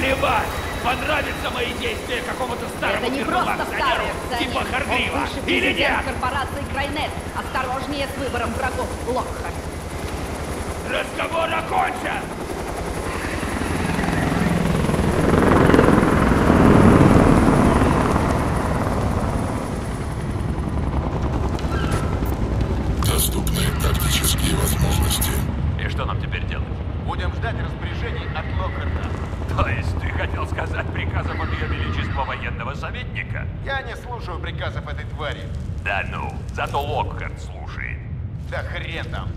Плевать! Понравятся мои действия какому-то старому Это не просто старый акционер, типа Хардлива, или нет? корпорации Крайнет. Осторожнее с выбором врагов, Локхард. Разговор окончен! Приказов этой твари. Да ну, зато Локхарт слушает. Да хрен там.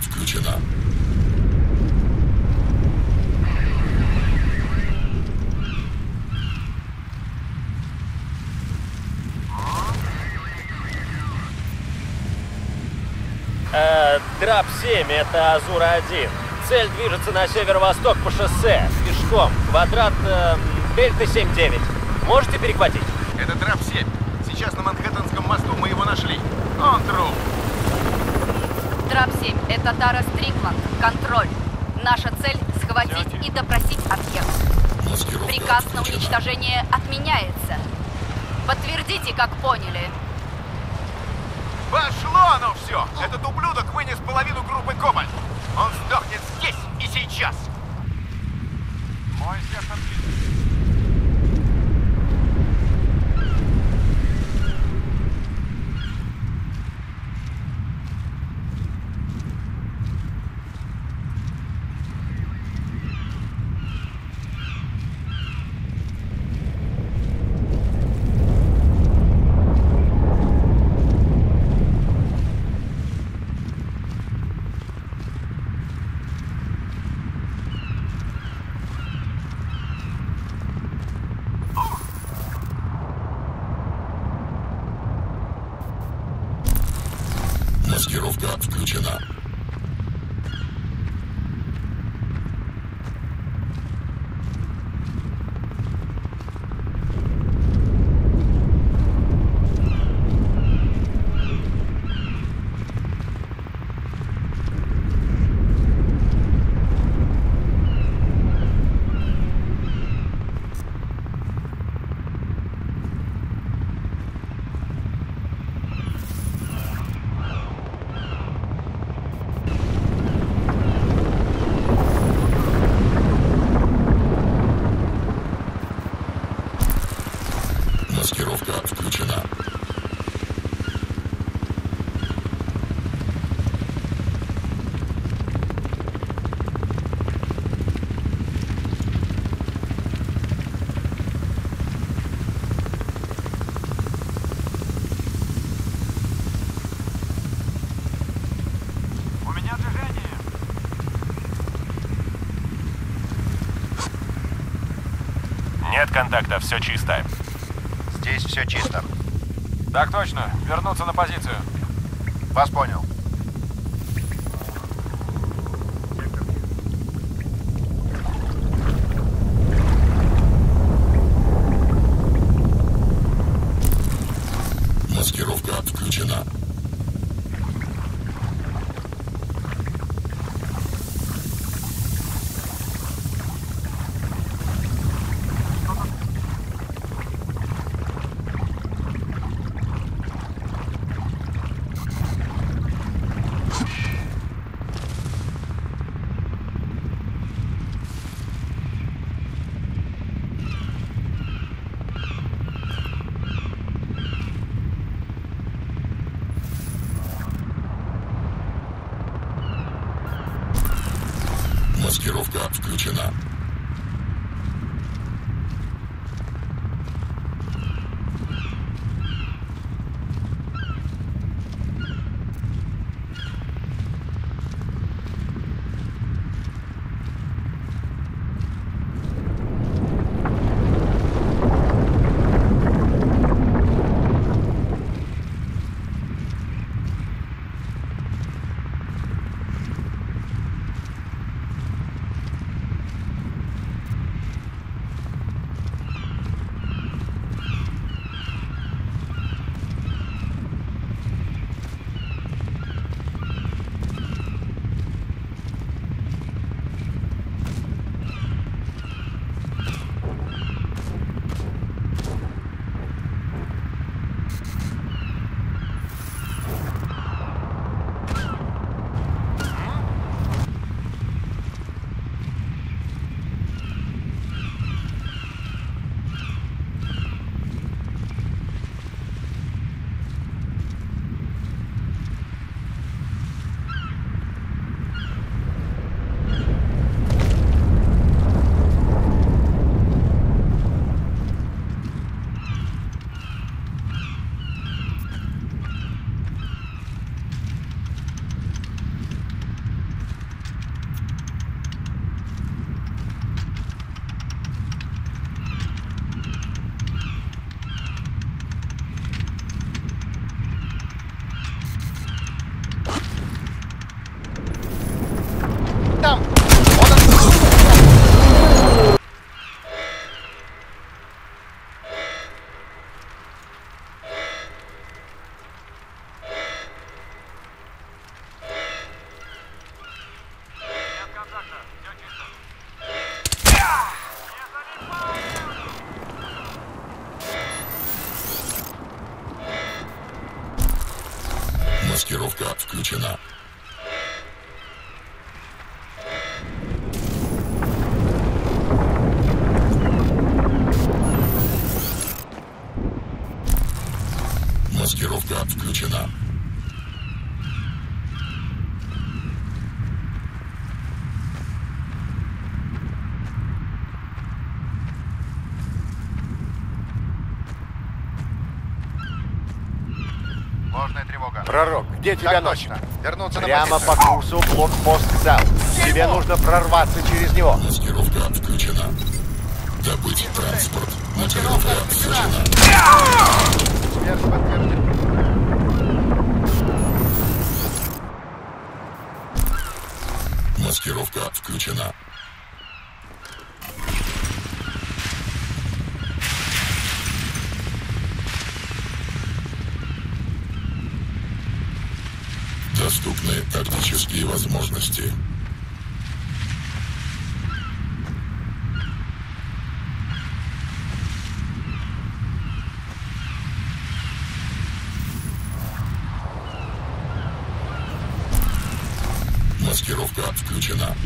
Маскировка включена. Э, Драп 7, это Азура-1. Цель движется на северо-восток по шоссе, пешком. Квадрат э, Дельта 7-9. Можете перехватить? Это трап 7. Сейчас на Манхэттенском мосту мы его нашли. Он труп. Трап-7, это Тара Стрикланд. Контроль. Наша цель — схватить и допросить объект. Приказ на уничтожение отменяется. Подтвердите, как поняли. Пошло оно все! Этот ублюдок вынес половину группы Кобальт. Он сдохнет здесь и сейчас. Мой сектор Маскировка включена. Нет контакта все чисто. Здесь все чисто. Так точно. Вернуться на позицию. Вас понял. Маскировка отключена. Маскировка включена. Маскировка включена. Маскировка включена. Где тебя Так ночь? точно. Вернуться на Прямо позицию. по курсу блокпост ЗАЛ. Тебе нужно прорваться через него. Маскировка включена. Добыть транспорт. Маскировка подтверждена. Маскировка включена. Доступны тактические возможности. Маскировка включена.